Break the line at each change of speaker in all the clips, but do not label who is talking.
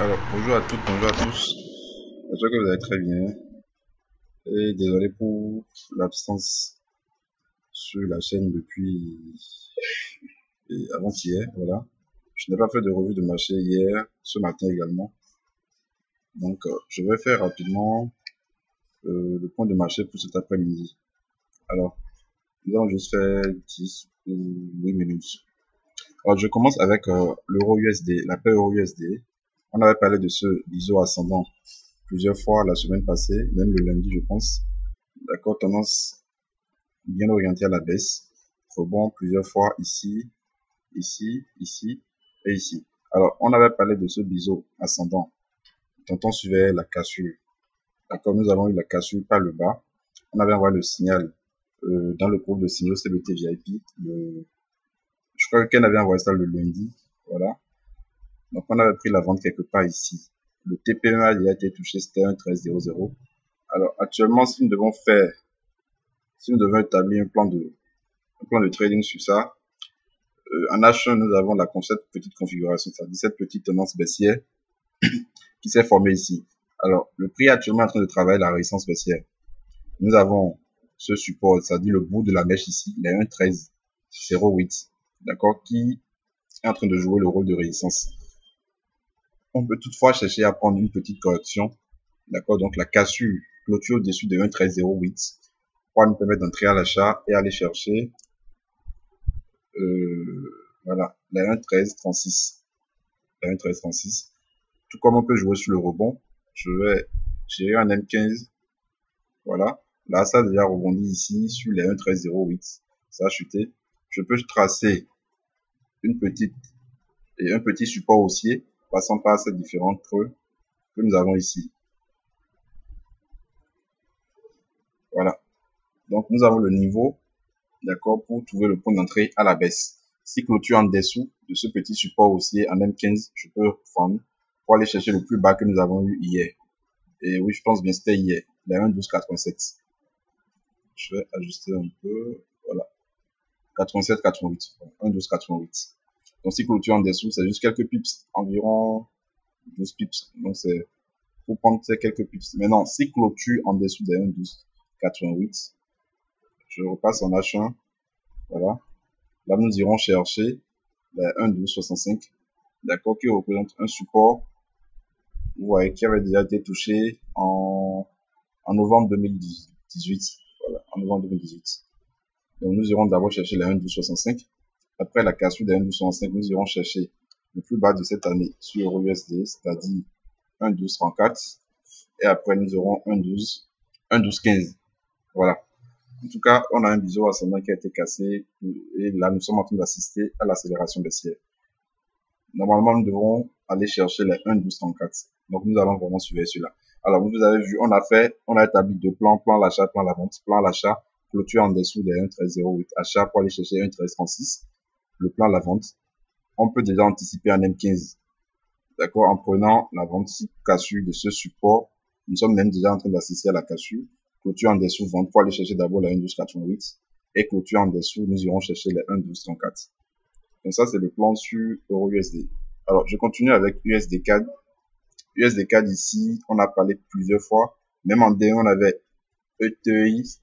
Alors, bonjour à toutes, bonjour à tous. J'espère que vous allez très bien. Et désolé pour l'absence sur la chaîne depuis avant-hier, voilà. Je n'ai pas fait de revue de marché hier, ce matin également. Donc, euh, je vais faire rapidement euh, le point de marché pour cet après-midi. Alors, nous allons juste faire 10 ou 8 minutes. Alors, je commence avec euh, l'euro USD, la paix euro USD. On avait parlé de ce ISO ascendant plusieurs fois la semaine passée, même le lundi, je pense. D'accord, tendance bien orientée à la baisse. Rebond plusieurs fois ici, ici, ici et ici. Alors, on avait parlé de ce biseau ascendant. Tantôt suivait la cassure. D'accord, nous avons eu la cassure par le bas. On avait envoyé le signal euh, dans le groupe de signaux CBT VIP. Le... Je crois que Ken avait envoyé ça le lundi. Voilà. Donc, on avait pris la vente quelque part ici. Le TPMA il a été touché, c'était un 13,00. Alors, actuellement, si nous devons faire, si nous devons établir un plan de, trading sur ça, euh, en H1, nous avons la petite configuration, c'est-à-dire cette petite tendance baissière qui s'est formée ici. Alors, le prix est actuellement en train de travailler la résistance baissière. Nous avons ce support, c'est-à-dire le bout de la mèche ici, il est un 13,08, d'accord, qui est en train de jouer le rôle de résistance. On peut toutefois chercher à prendre une petite correction. D'accord Donc la cassure clôture au-dessus de 1.1308 pour nous permettre d'entrer à l'achat et aller chercher euh, voilà, la 1.1336. La 1.1336. Tout comme on peut jouer sur le rebond, je vais gérer un M15. Voilà. Là, ça a déjà rebondi ici sur les 1.1308. Ça a chuté. Je peux tracer une petite et un petit support haussier passant par ces différents creux que nous avons ici. Voilà. Donc, nous avons le niveau, d'accord, pour trouver le point d'entrée à la baisse. Si clôture en dessous de ce petit support haussier en M15, je peux prendre pour aller chercher le plus bas que nous avons eu hier. Et oui, je pense bien c'était hier, la 1.1287. Je vais ajuster un peu, voilà. 87, 88, 1.1288. Donc si clôture en dessous, c'est juste quelques pips, environ 12 pips. Donc c'est pour prendre ces quelques pips. Maintenant, si clôture en dessous des 1,1288, je repasse en H1. Voilà. Là, nous irons chercher les 1,1265. D'accord, qui représente un support. Vous voyez, qui avait déjà été touché en, en novembre 2018. Voilà, en novembre 2018. Donc, nous irons d'abord chercher les 1,1265. Après la cassure des 1,1265, nous irons chercher le plus bas de cette année sur USD, c'est-à-dire 1,1234. Et après, nous aurons 1,12, 1,1215. Voilà. En tout cas, on a un biseau ascendant qui a été cassé et là, nous sommes en train d'assister à l'accélération baissière. Normalement, nous devons aller chercher les 1,1234. Donc, nous allons vraiment suivre celui-là. Alors, vous avez vu, on a fait, on a établi deux plans, plan l'achat, plan la vente, plan l'achat, clôture en dessous des 1,1308, achat pour aller chercher 1,1336 le plan la vente, on peut déjà anticiper un M15. D'accord? En prenant la vente cassure de ce support, nous sommes même déjà en train d'assister à la cassure. Clôture en dessous, vente pour aller chercher d'abord la 1.1288 et clôture en dessous, nous irons chercher les 1.1234. Donc ça, c'est le plan sur Euro USD. Alors, je continue avec USD CAD. USD CAD ici, on a parlé plusieurs fois. Même en D1, on avait ETI,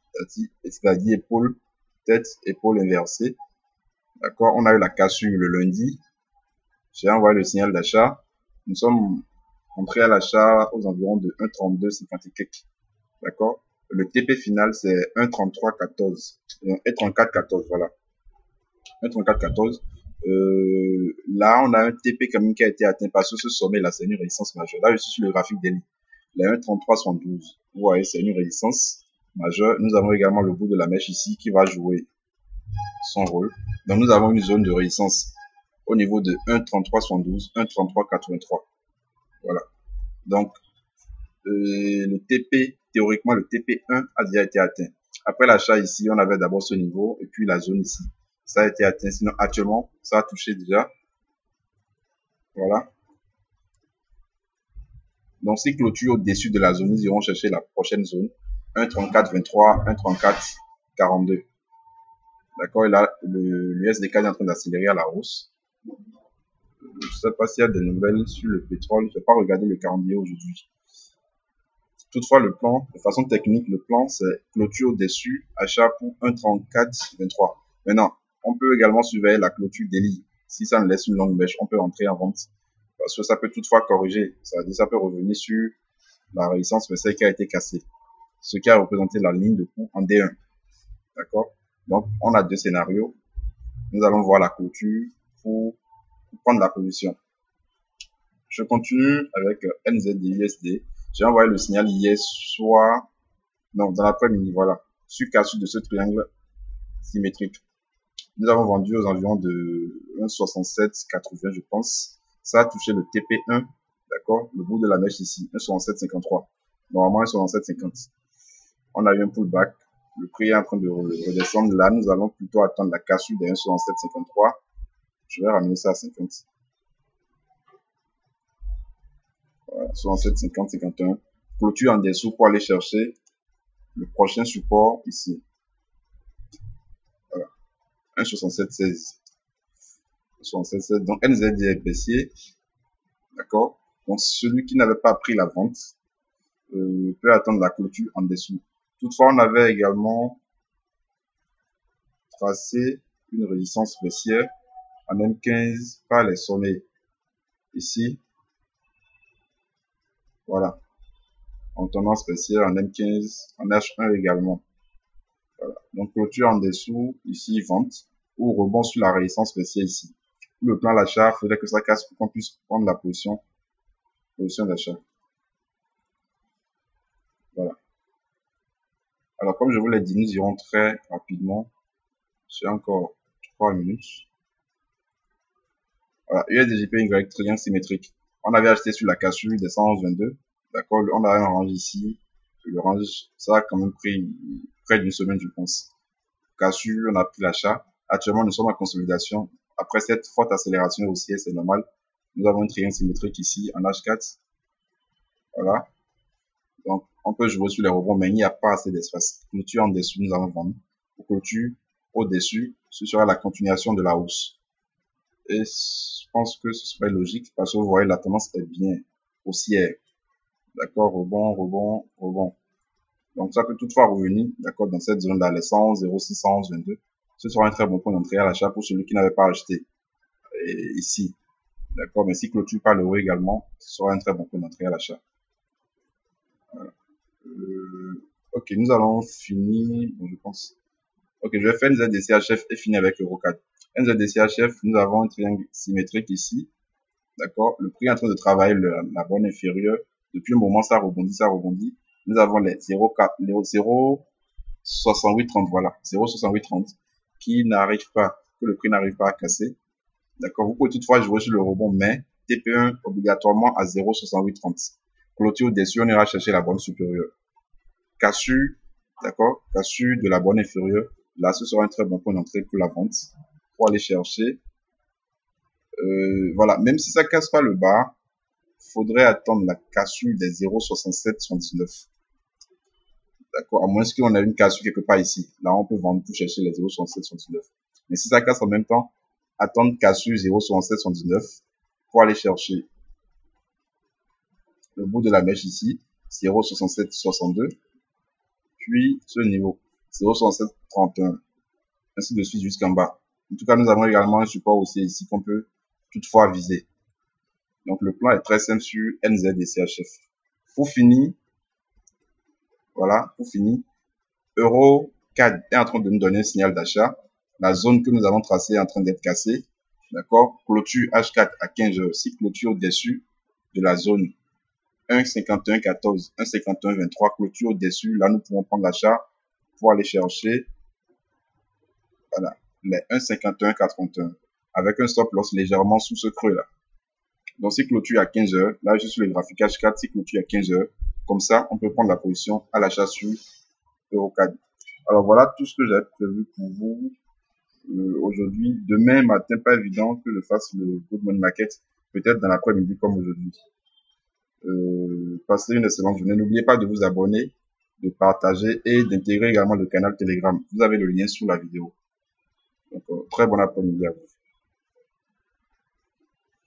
c'est-à-dire épaule, tête, épaule inversée. D'accord On a eu la cassure le lundi. J'ai envoyé le signal d'achat. Nous sommes entrés à l'achat aux environs de 1,32,50 et quelques. D'accord Le TP final, c'est 1,33,14. 1,34,14, voilà. 1,34,14. Euh, là, on a un TP qui a été atteint parce que ce sommet là, c'est une résistance majeure. Là, je suis sur le graphique daily. La 1,33,72. Vous voyez, c'est une résistance majeure. Nous avons également le bout de la mèche ici qui va jouer son rôle. Donc nous avons une zone de résistance au niveau de 1.33.72, 1.33.83. Voilà. Donc euh, le TP, théoriquement le TP1 a déjà été atteint. Après l'achat ici, on avait d'abord ce niveau et puis la zone ici. Ça a été atteint. Sinon actuellement, ça a touché déjà. Voilà. Donc si clôture au-dessus de la zone, nous irons chercher la prochaine zone. 1.34.23, 1.34.42. D'accord Et là, l'USDK est en train d'accélérer à la hausse. Je ne sais pas s'il y a des nouvelles sur le pétrole. Je vais pas regarder le calendrier aujourd'hui. Toutefois, le plan, de façon technique, le plan, c'est clôture au-dessus, achat pour 1,34,23. Maintenant, on peut également surveiller la clôture d'Eli. Si ça me laisse une longue mèche, on peut rentrer en vente. Parce que ça peut toutefois corriger. Ça ça peut revenir sur la résistance celle qui a été cassée. Ce qui a représenté la ligne de coût en D1. D'accord? Donc, on a deux scénarios. Nous allons voir la clôture pour, prendre la position. Je continue avec NZDUSD. J'ai envoyé le signal hier soit, non, dans l'après-midi, voilà, sur cassure de ce triangle symétrique. Nous avons vendu aux environs de 1,6780, je pense. Ça a touché le TP1, d'accord, le bout de la mèche ici, 1,6753. Normalement, 1,6750. On a eu un pullback. Le prix est en train de redescendre. Là, nous allons plutôt attendre la cassure de 1,6753. Je vais ramener ça à 50. 67, 50, 51. Clôture en dessous pour aller chercher le prochain support ici. Voilà. 1,67, 16. 67, 16. Donc, NZD est baissier. D'accord? Donc, celui qui n'avait pas pris la vente euh, peut attendre la clôture en dessous. Toutefois, on avait également tracé une résistance baissière en M15 par les sommets. Ici, voilà. En tendance spéciale en M15, en H1 également. Donc clôture en dessous, ici vente, ou rebond sur la résistance spéciale ici. Le plan d'achat faudrait que ça casse pour qu'on puisse prendre la position, position d'achat. Voilà. Alors comme je vous l'ai dit, nous irons très rapidement. C'est encore 3 minutes. Voilà, USDJPY triangle symétrique. On avait acheté sur la cassure des 111,22. D'accord, on a un range ici. Le range, ça a quand même pris près d'une semaine, je pense. Cassure, on a pris l'achat. Actuellement, nous sommes en consolidation. Après cette forte accélération haussière, c'est normal. Nous avons une triangle symétrique ici en H4. Voilà. Donc, on peut jouer sur les rebonds, mais il n'y a pas assez d'espace. Clôture en dessous, nous allons vendre. Pour clôture au-dessus, ce sera la continuation de la hausse. Et je pense que ce serait logique parce que vous voyez, la tendance est bien haussière. D'accord, rebond, rebond, rebond. Donc ça peut toutefois revenir, d'accord, dans cette zone-là, les 111, 06, 111, 22. Ce sera un très bon point d'entrée à l'achat pour celui qui n'avait pas acheté et ici. D'accord, mais si clôture par le haut également, ce sera un très bon point d'entrée à l'achat. Euh, ok, nous allons finir, bon, je pense. Ok, je vais faire une ZDCHF et finir avec Eurocad. NZDCHF, nous avons un triangle symétrique ici. D'accord? Le prix est en train de travailler la bonne inférieure. Depuis un moment, ça rebondit, ça rebondit. Nous avons les 0,4, les 0,6830, voilà. 0,6830 qui n'arrive pas, que le prix n'arrive pas à casser. D'accord? Vous pouvez toutefois jouer sur le rebond, mais TP1 obligatoirement à 0,6830. Clôture au-dessus, on ira chercher la bonne supérieure. Cassure, d'accord? Cassure de la bonne inférieure. Là, ce sera un très bon point d'entrée pour la vente pour aller chercher. Euh, voilà, même si ça casse pas le bas, faudrait attendre la cassure des 0,6779. D'accord? À moins qu'on ait une cassure quelque part ici. Là, on peut vendre pour chercher les 0,6779. Mais si ça casse en même temps, attendre cassure 0,6779 pour aller chercher le bout de la mèche ici, 0,6762. Puis ce niveau, 0,6731. Ainsi de suite jusqu'en bas. En tout cas, nous avons également un support aussi ici qu'on peut toutefois viser. Donc, le plan est très simple sur NZ et CHF. Pour finir, voilà, pour finir, Euro 4 est en train de nous donner un signal d'achat. La zone que nous avons tracée est en train d'être cassée. D'accord? Clôture H4 à 15 heures. Si clôture au-dessus de la zone 1,51,14, 1,51,23, clôture au-dessus, là, nous pouvons prendre l'achat pour aller chercher voilà, les 1,51,81 avec un stop loss légèrement sous ce creux là. Donc si clôture à 15 heures, là je suis le graphique H4, si clôture à 15 heures, comme ça on peut prendre la position à l'achat sur Eurocad. Alors voilà tout ce que j'ai prévu pour vous euh, aujourd'hui. Demain matin, pas évident que je fasse le Good Morning Market, peut-être dans l'après-midi comme aujourd'hui. Euh, passez une excellente journée. N'oubliez pas de vous abonner, de partager et d'intégrer également le canal Telegram. Vous avez le lien sous la vidéo. Donc, euh, très bon après-midi à vous.